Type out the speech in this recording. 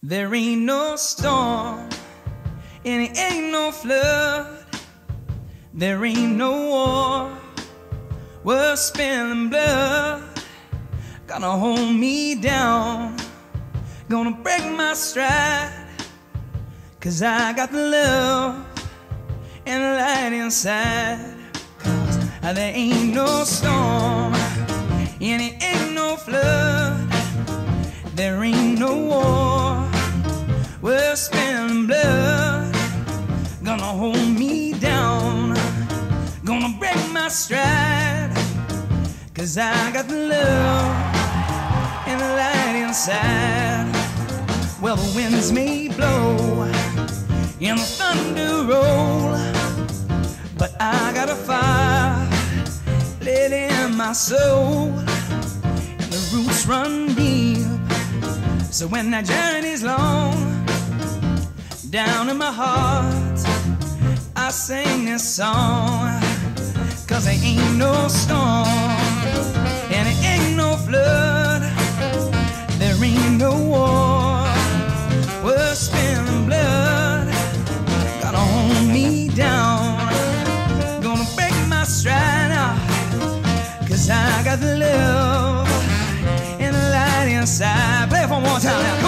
There ain't no storm, and it ain't no flood. There ain't no war worth spilling blood. Gonna hold me down, gonna break my stride. Cause I got the love and the light inside. Cause there ain't no storm, and it ain't no flood. There ain't no war spilling blood. Gonna hold me down, gonna break my stride. Cause I got the love and the light inside. Well, the winds may blow and the thunder roll, but I got a fire lit in my soul, and the roots run deep. So when that journey's long, down in my heart, I sing this song. Cause there ain't no storm, and it ain't no flood, there ain't no war, worth spilling blood. got to hold me down, gonna break my stride now, cause I got the love and the light inside. Play it one more time now,